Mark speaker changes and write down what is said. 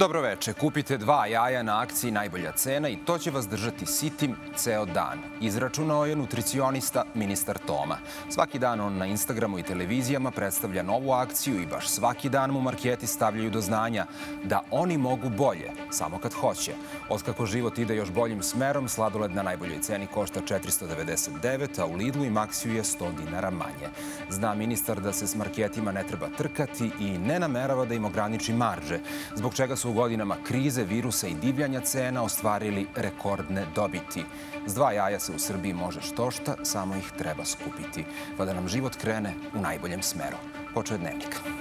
Speaker 1: Dobroveče, kupite dva jaja na akciji Najbolja cena i to će vas držati sitim ceo dan. Izračunao je nutricionista ministar Toma. Svaki dan on na Instagramu i televizijama predstavlja novu akciju i baš svaki dan mu marketi stavljaju do znanja da oni mogu bolje, samo kad hoće. Otkako život ide još boljim smerom, sladoled na najboljoj ceni košta 499, a u Lidlu i Maksiju je 100 dinara manje. Zna ministar da se s marketima ne treba trkati i ne namerava da im ograniči marže, zbog čega u godinama krize, virusa i divljanja cena ostvarili rekordne dobiti. S dva jaja se u Srbiji može štošta, samo ih treba skupiti, pa da nam život krene u najboljem smeru. Počeo je dnevnik.